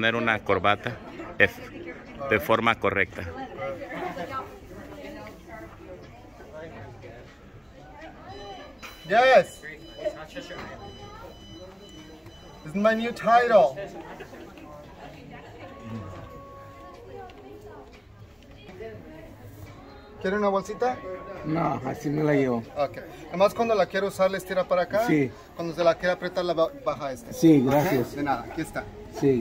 poner una corbata de forma correcta. Yes. This is my new title. ¿Quiere una bolsita? No, así me la llevo. Ok. Además, cuando la quiero usar, le estira para acá. Sí. Cuando se la quiere apretar, la baja este. Sí, Ok, gracias. De nada, aquí está. Sí.